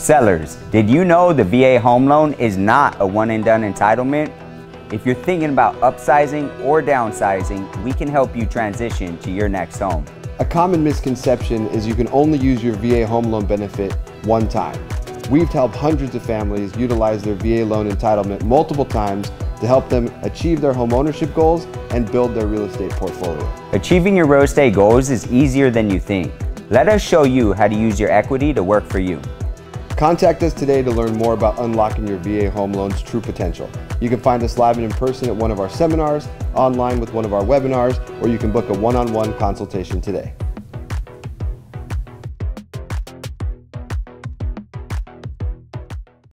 Sellers, did you know the VA home loan is not a one and done entitlement? If you're thinking about upsizing or downsizing, we can help you transition to your next home. A common misconception is you can only use your VA home loan benefit one time. We've helped hundreds of families utilize their VA loan entitlement multiple times to help them achieve their home ownership goals and build their real estate portfolio. Achieving your real estate goals is easier than you think. Let us show you how to use your equity to work for you. Contact us today to learn more about unlocking your VA home loan's true potential. You can find us live and in person at one of our seminars, online with one of our webinars, or you can book a one-on-one -on -one consultation today.